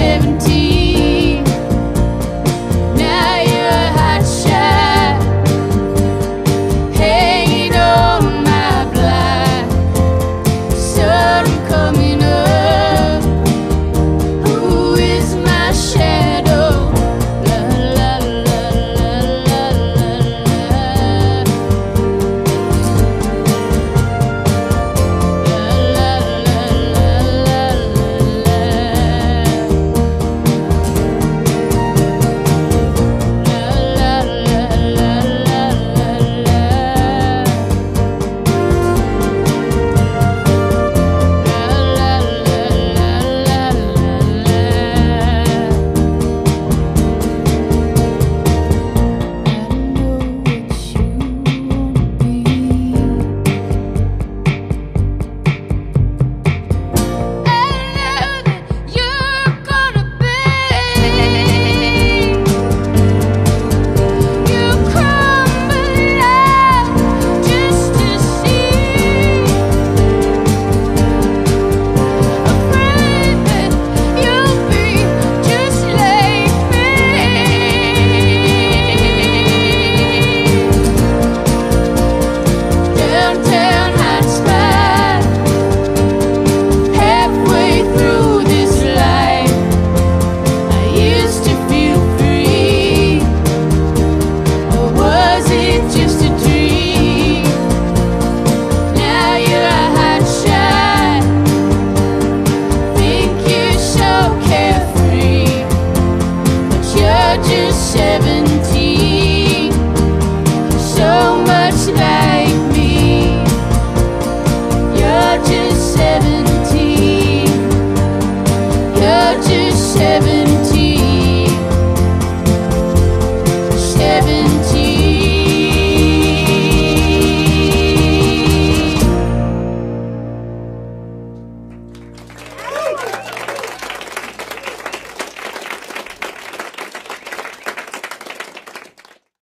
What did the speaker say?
seven about you seven